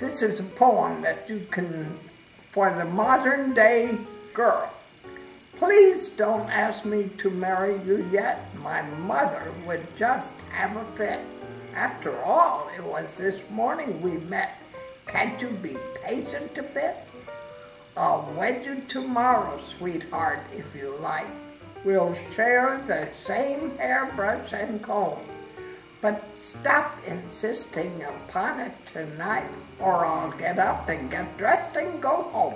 This is a poem that you can, for the modern day girl. Please don't ask me to marry you yet. My mother would just have a fit. After all, it was this morning we met. Can't you be patient a bit? I'll wed you tomorrow, sweetheart, if you like. We'll share the same hairbrush and comb. But stop insisting upon it tonight, or I'll get up and get dressed and go home.